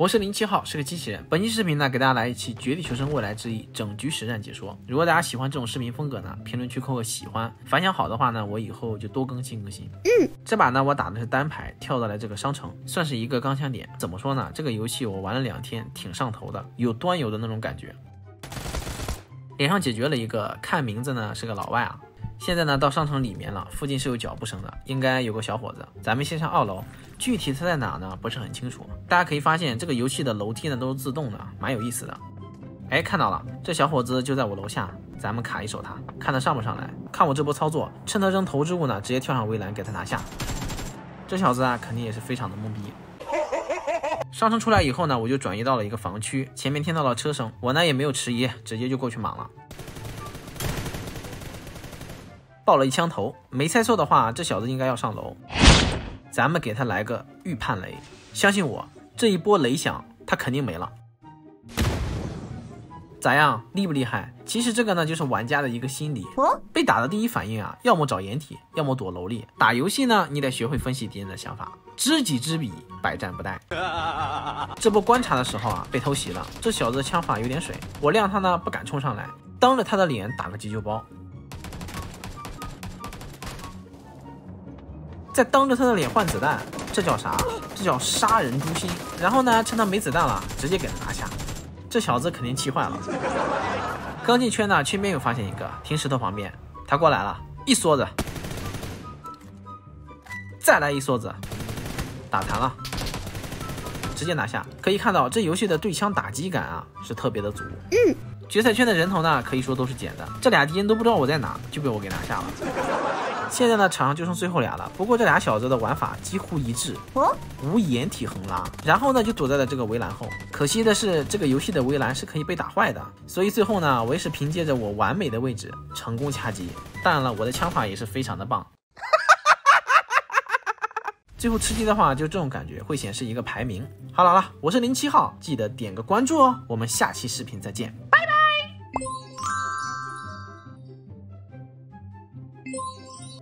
我是零七号，是个机器人。本期视频呢，给大家来一期《绝地求生：未来之翼》整局实战解说。如果大家喜欢这种视频风格呢，评论区扣个喜欢，反响好的话呢，我以后就多更新更新。嗯，这把呢，我打的是单排，跳到了这个商城，算是一个钢枪点。怎么说呢？这个游戏我玩了两天，挺上头的，有端游的那种感觉。脸上解决了一个，看名字呢是个老外啊。现在呢，到商城里面了，附近是有脚步声的，应该有个小伙子。咱们先上二楼，具体他在哪呢？不是很清楚。大家可以发现，这个游戏的楼梯呢都是自动的，蛮有意思的。哎，看到了，这小伙子就在我楼下，咱们卡一手他，看他上不上来。看我这波操作，趁他扔投掷物呢，直接跳上围栏给他拿下。这小子啊，肯定也是非常的懵逼。上升出来以后呢，我就转移到了一个房区，前面听到了车声，我呢也没有迟疑，直接就过去莽了。爆了一枪头，没猜错的话，这小子应该要上楼。咱们给他来个预判雷，相信我，这一波雷响，他肯定没了。咋样，厉不厉害？其实这个呢，就是玩家的一个心理。被打的第一反应啊，要么找掩体，要么躲楼里。打游戏呢，你得学会分析敌人的想法，知己知彼，百战不殆。这波观察的时候啊，被偷袭了。这小子枪法有点水，我亮他呢，不敢冲上来，当着他的脸打个急救包。再当着他的脸换子弹，这叫啥？这叫杀人诛心。然后呢，趁他没子弹了，直接给他拿下。这小子肯定气坏了。刚进圈呢，圈边又发现一个，停石头旁边，他过来了，一梭子，再来一梭子，打残了，直接拿下。可以看到这游戏的对枪打击感啊，是特别的足。嗯，决赛圈的人头呢，可以说都是捡的。这俩敌人都不知道我在哪，就被我给拿下了。现在呢，场上就剩最后俩了。不过这俩小子的玩法几乎一致，哦，无掩体横拉，然后呢就躲在了这个围栏后。可惜的是，这个游戏的围栏是可以被打坏的，所以最后呢，我也是凭借着我完美的位置成功掐击。当然了，我的枪法也是非常的棒。最后吃鸡的话，就这种感觉，会显示一个排名。好了好了，我是零七号，记得点个关注哦。我们下期视频再见，拜拜。